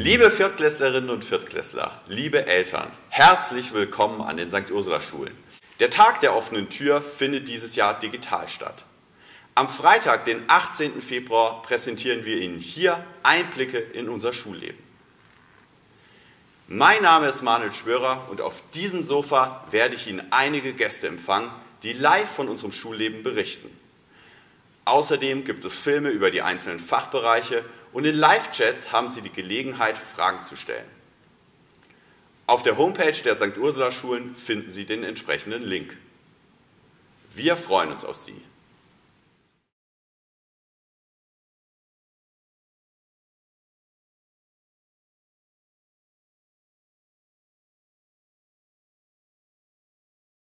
Liebe Viertklässlerinnen und Viertklässler, liebe Eltern, herzlich willkommen an den St. Ursula Schulen. Der Tag der offenen Tür findet dieses Jahr digital statt. Am Freitag, den 18. Februar, präsentieren wir Ihnen hier Einblicke in unser Schulleben. Mein Name ist Manuel Schwörer und auf diesem Sofa werde ich Ihnen einige Gäste empfangen, die live von unserem Schulleben berichten. Außerdem gibt es Filme über die einzelnen Fachbereiche und in Live-Chats haben Sie die Gelegenheit, Fragen zu stellen. Auf der Homepage der St. Ursula Schulen finden Sie den entsprechenden Link. Wir freuen uns auf Sie.